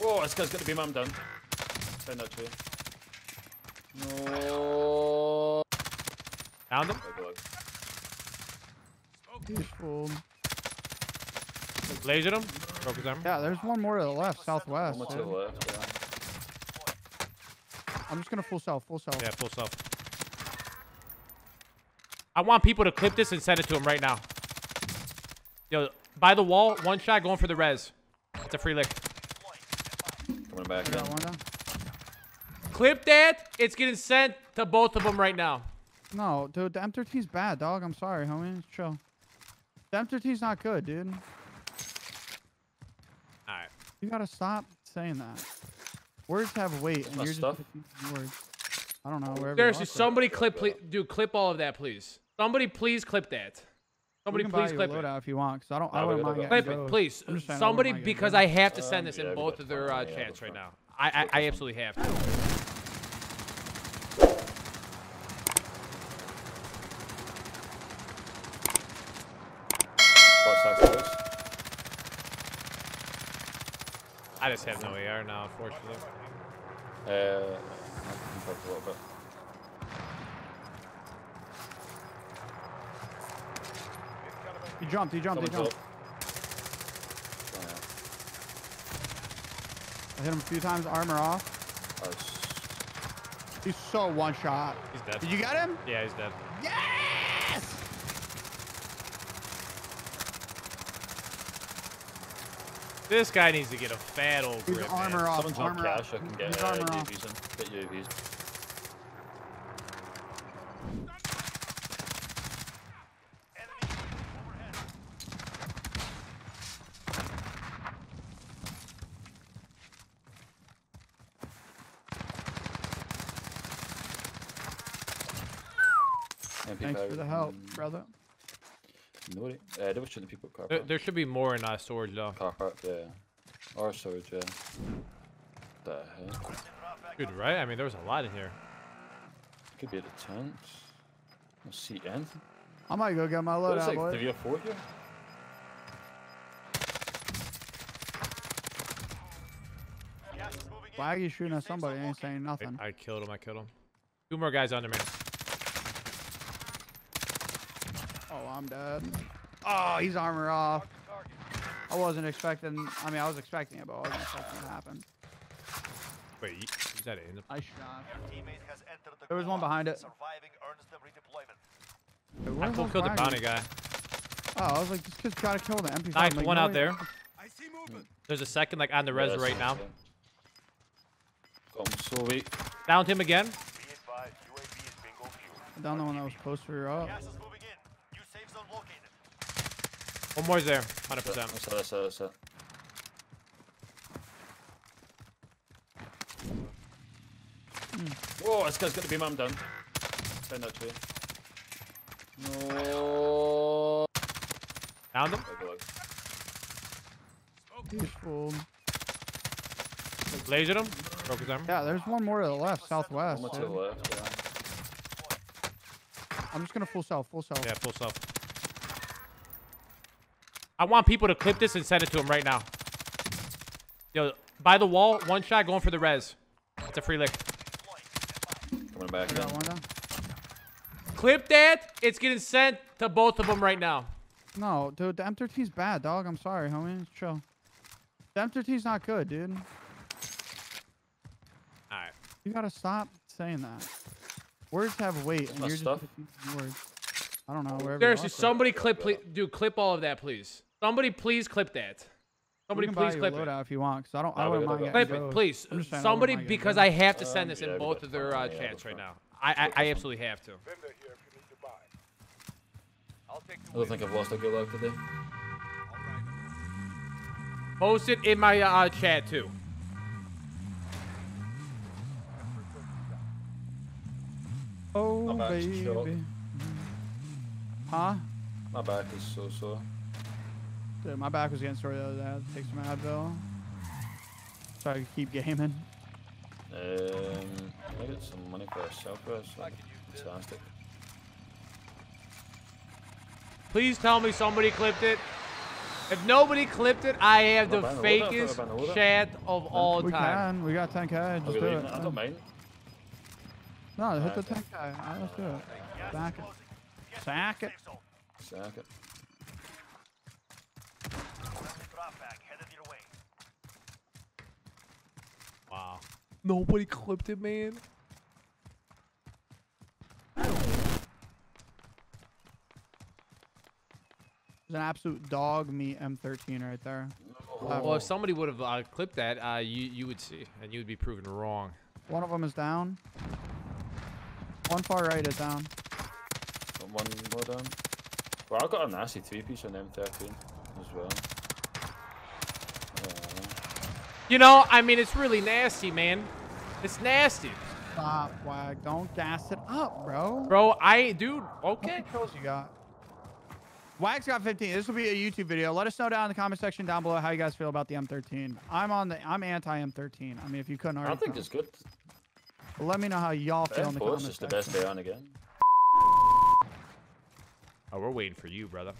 Whoa, this guy's got to be mum done. Send that to you. No. Found him. Oh, God. He's. Lasered him. Broke his arm. Yeah, there's one more to the left, southwest. One to the left, yeah. I'm just gonna full self, full self. Yeah, full self. I want people to clip this and send it to him right now. Yo, by the wall, one shot going for the res. It's a free lick. Coming back I in. got one down. Clip that. It's getting sent to both of them right now. No, dude, the M13's bad, dog. I'm sorry, homie. Just chill. The M13's not good, dude. All right. You gotta stop saying that. Words have weight, and you're stuff. just picking words. I don't know wherever. Seriously, you are from. somebody clip, please, dude, clip all of that, please. Somebody please clip that. We Somebody can please you clip it. loadout if you want, cause I don't. I Nah, we wouldn't gotta mind go. getting Clip it, those. please. I'm just saying, I Somebody, because I have to Um, send this in we both of their fun. uh, Yeah, chats right now. I, I, I absolutely have to. What stacks? I just have no AR now, unfortunately. Uh, I can talk a little bit. He jumped. He jumped. He jumped. up. Oh, I hit him a few times. Armor off. yeah. Nice. He's so one shot. He's dead. Did you get him? Yeah, he's dead. Yes! This guy needs to get a fat old He's grip. armor man. off. Someone's on armor cash. I can He's get uh, armor off. Get UAVs. Thanks for the help, brother. No worry. Uh, they were shooting people at car There, park. there should be more in uh, storage though. Car park, yeah. Or storage, yeah. The heck? Dude, right? I mean, there was a lot in here. Could be at the tent. I don't see anything. I might go get my There's loadout, like boy. three or four here. Swaggy shooting at somebody. Ain't saying nothing. I, I killed him. I killed him. Two more guys under me. Oh, I'm dead. Oh, he's armor off. I wasn't expecting. I mean, I was expecting it, but I wasn't expecting it to happen. Wait, you- is that in the? Nice shot. Teammate has entered the There was one behind it. Surviving earns them redeployment. Wait, I where the full hell's killed the Swaggy? bounty guy. Oh, I was like, this kid's trying to kill the MP5. Nice, like, one no out way. there. I see movement. There's a second like on the res Yeah, right now. yeah. Got him so weak. Downed him again. Be advised, UAV is bingo fuel. Down the one that was closer up. Gas is moving in. New safe zone located. One more's there. That's it, 100%. that's it, that's it, that's it. Whoa, this guy's got to be mum done. Send that to you. No. Downed him. Oh, God. He's. Lasered him. Broke his arm. Yeah, there's one more to the left, southwest. One to the left, yeah. I'm just gonna full self, full self. Yeah, full self. I want people to clip this and send it to him right now. Yo, by the wall, one shot going for the res. It's a free lick. Coming back I got one down. Clip that. It's getting sent to both of them right now. No, dude, the M13's bad, dog. I'm sorry, homie. It's chill. The M13's not good, dude. All right. You gotta stop saying that. Words have weight, and my you're stuff. just picking words. I don't know wherever. Seriously, you are from. somebody clip, please, dude, clip all of that, please. Somebody please clip that. We Somebody can please you clip a it. if you want, because I don't. I Nah, we wouldn't mind go. Clip it, please. I'm just saying I wouldn't Somebody, because. I have to Um, send this yeah, in we both of their uh, chats right now. I, I, I absolutely have to. Vendor here if you need to buy. I'll take the I don't think I've lost a good luck today. Post it in my uh, chat too. Oh My back's baby. shot. Huh? My back is so so. Dude, my back was getting sore the other day. I take some Advil. So I could keep gaming. Um, I get some money for a self rest. If nobody clipped it, I have the Not bad, I would've, I fakest would've, I would've. chat of all we time. can. We got 10k. Just do it. it? I don't mind. No, hit the Okay. 10k. All right, let's do it. Sack it. closing. Get to the Sack it. Sack it. Drop bag headed your way. Wow. Nobody clipped it, man. There's an absolute dog meat M13 right there. Well, if somebody would have uh, clipped that, uh, you you would see, and you would be proven wrong. One of them is down. One far right is down. One more down. Well, I got a nasty three piece on M13 as well. You know, I mean, it's really nasty, man. It's nasty, Stop, Wag. Don't gas it up, bro. bro. I, dude. Okay. many kills you got? Wag's got 15. This will be a YouTube video. Let us know down in the comment section down below how you guys feel about the M13. I'm on the I'm anti M13. I mean, if you couldn't I already, don't think tell. it's good. Let me know how y'all feel in the M4 is comment just the best day on again. Oh, we're waiting for you, brother.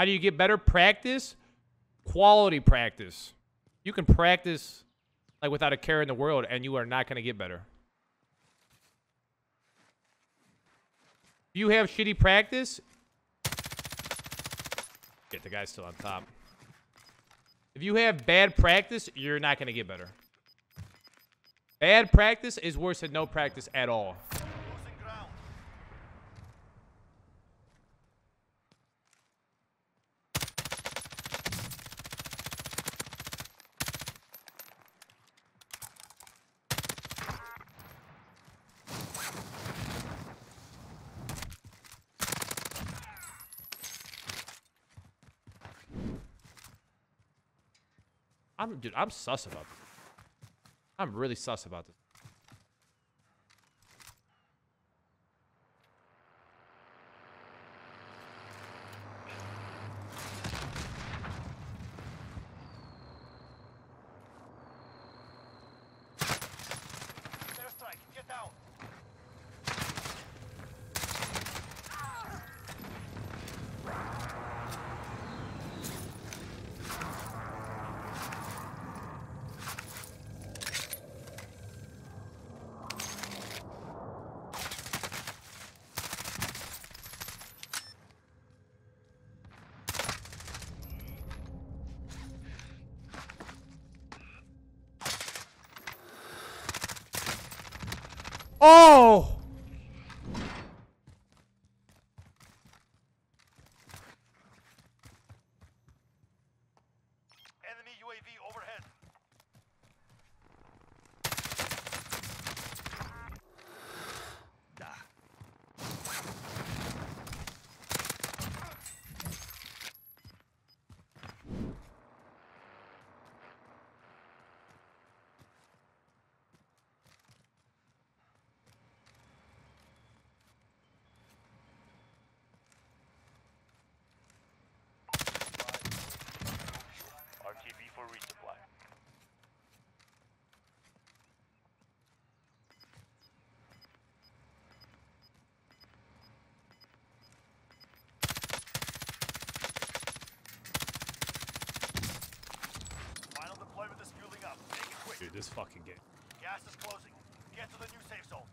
How do you get better practice? Quality practice. You can practice like without a care in the world, and you are not going to get better. If you have shitty practice, Get the guy's still on top. If you have bad practice, you're not going to get better. Bad practice is worse than no practice at all. Losing ground. I'm dude, I'm sus about this. I'm really sus about this. Airstrike. Get down. Oh! This fucking game. Gas is closing. Get to the new safe zone.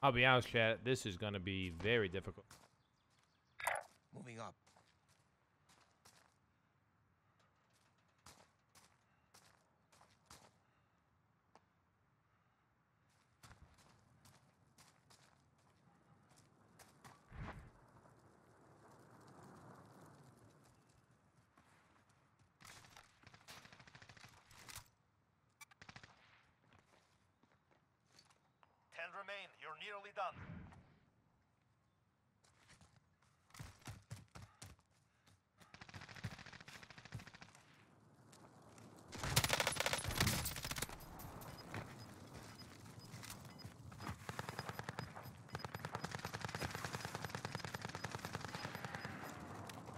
I'll be honest, chat. This is gonna be very difficult. Moving up. Ten remain. You're nearly done.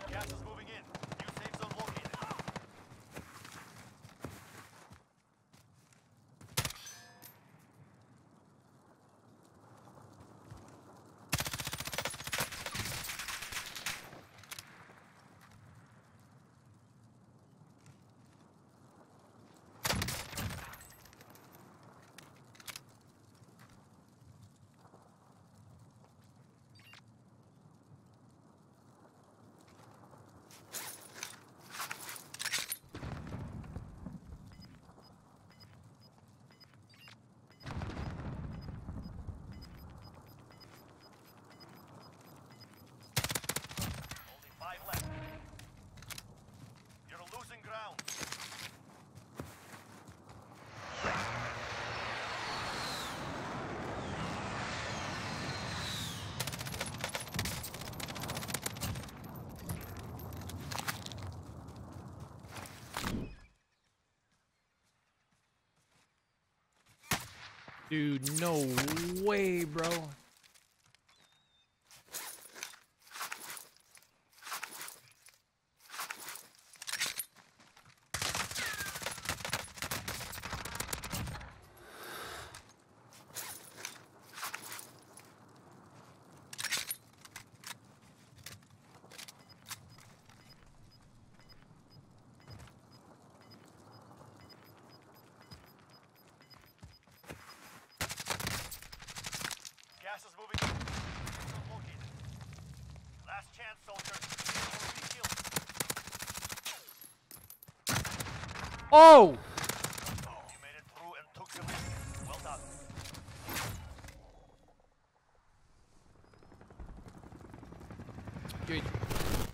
Gas is moving in. New safe zone located. Only five left. You're losing ground. Dude, no way, bro. Chance, killed. Oh!